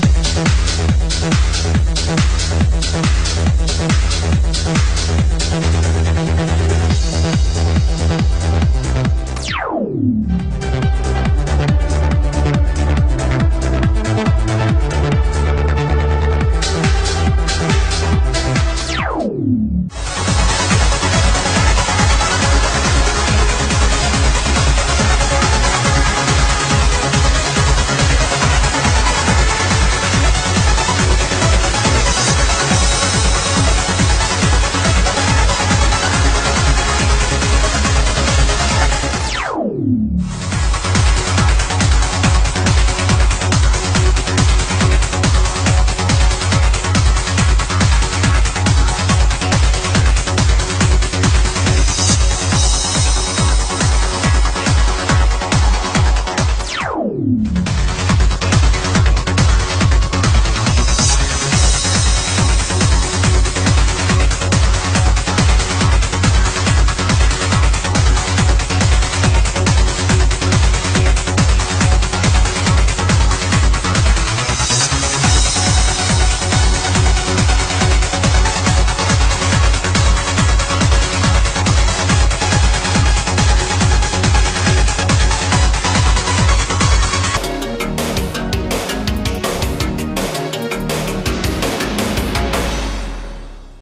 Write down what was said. Gracias.